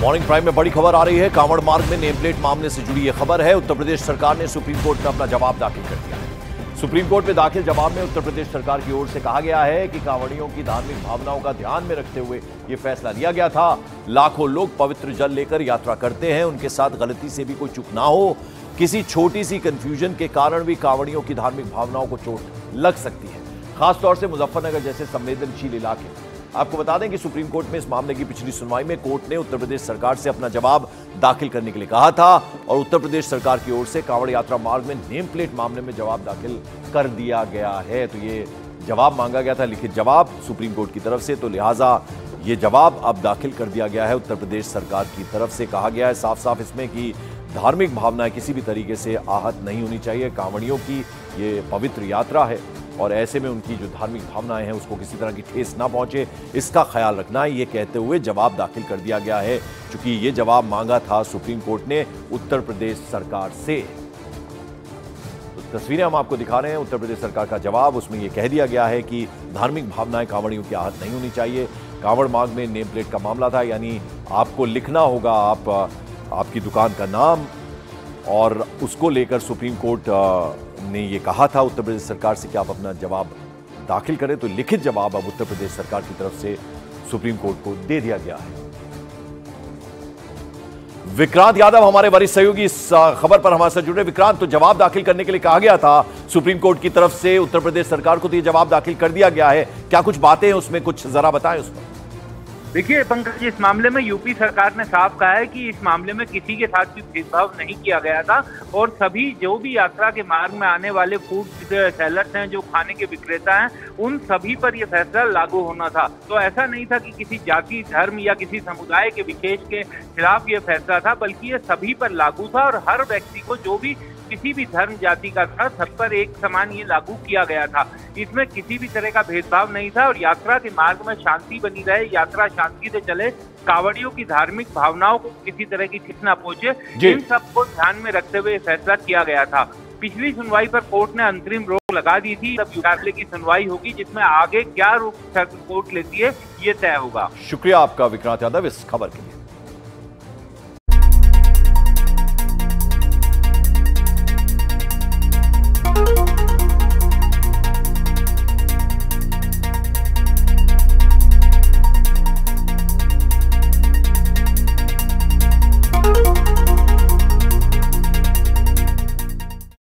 Morning prime में बड़ी खबर आ रही है। कांवड़ मार्ग में नेम प्लेट मामले से जुड़ी यह खबर है। उत्तर प्रदेश सरकार ने सुप्रीम कोर्ट में अपना जवाब दाखिल कर दिया है। सुप्रीम कोर्ट में दाखिल जवाब में उत्तर प्रदेश सरकार की ओर से कहा गया है कि कांवड़ियों की धार्मिक भावनाओं का ध्यान में रखते हुए यह फैसला लिया गया था। लाखों लोग पवित्र जल लेकर यात्रा करते हैं। उनके साथ गलती से भी कोई चुक ना हो। किसी छोटी सी कंफ्यूजन के कारण भी कांवड़ियों की धार्मिक भावनाओं को चोट लग सकती है। खासतौर से मुजफ्फरनगर जैसे संवेदनशील इलाके आपको बता दें कि सुप्रीम कोर्ट में इस मामले की पिछली सुनवाई में कोर्ट ने उत्तर प्रदेश सरकार से अपना जवाब दाखिल करने के लिए कहा था और उत्तर प्रदेश सरकार की ओर से कांवड़ यात्रा मार्ग में नेम प्लेट मामले में जवाब दाखिल कर दिया गया है। तो ये जवाब मांगा गया था, लिखित जवाब सुप्रीम कोर्ट की तरफ़ से। तो लिहाजा ये जवाब अब दाखिल कर दिया गया है उत्तर प्रदेश सरकार की तरफ़ से। कहा गया है साफ़ साफ़ इसमें कि धार्मिक भावनाएँ किसी भी तरीके से आहत नहीं होनी चाहिए। कांवड़ियों की ये पवित्र यात्रा है। और ऐसे में उनकी जो धार्मिक भावनाएँ हैं, उसको किसी तरह की ठेस ना पहुँचे। इसका ख्याल रखना ये कहते हुए जवाब दाखिल कर दिया गया है। क्योंकि ये जवाब मांगा था सुप्रीम कोर्ट ने उत्तर प्रदेश सरकार से। तो तस्वीरें हम आपको दिखा रहे हैं। उत्तर प्रदेश सरकार का जवाब, उसमें यह कह दिया गया है कि धार्मिक भावनाएँ कांवड़ियों की आहत नहीं होनी चाहिए। कांवड़ मार्ग में नेम प्लेट का मामला था, यानी आपको लिखना होगा, आप, आपकी दुकान का नाम और उसको लेकर सुप्रीम कोर्ट ने ये कहा था उत्तर प्रदेश सरकार से कि आप अपना जवाब दाखिल करें तो लिखित जवाब अब उत्तर प्रदेश सरकार की तरफ़ से सुप्रीम कोर्ट को दे दिया गया है। विक्रांत यादव हमारे वरिष्ठ सहयोगी, इस खबर पर हमारे साथ जुड़े। विक्रांत तो जवाब दाखिल करने के लिए कहा गया था, सुप्रीम कोर्ट की तरफ़ से उत्तर प्रदेश सरकार को तो ये जवाब दाखिल कर दिया गया है। क्या कुछ बातें हैं उसमें? कुछ जरा बताएँ उस पर। देखिए, पंकज इस मामले में यूपी सरकार ने साफ़ कहा है कि इस मामले में किसी के साथ भी भेदभाव नहीं किया गया था और सभी जो भी यात्रा के मार्ग में आने वाले फ़ूड सेलर्स हैं, जो खाने के विक्रेता हैं, उन सभी पर यह फैसला लागू होना था। तो ऐसा नहीं था कि किसी जाति, धर्म या किसी समुदाय के विशेष के खिलाफ ये फैसला था, बल्कि ये सभी पर लागू था और हर व्यक्ति को जो भी किसी भी धर्म जाति का था सब पर एक समान ये लागू किया गया था इसमें किसी भी तरह का भेदभाव नहीं था और यात्रा के मार्ग में शांति बनी रहे यात्रा शांति से चले कावड़ियों की धार्मिक भावनाओं को किसी तरह की ठिक न पहुँचे इन सबको ध्यान में रखते हुए फैसला किया गया था पिछली सुनवाई पर कोर्ट ने अंतरिम रोक लगा दी थी तब मुकाबले की सुनवाई होगी जिसमें आगे क्या रूप कोर्ट लेती है ये तय होगा शुक्रिया आपका विक्रांत यादव इस खबर के लिए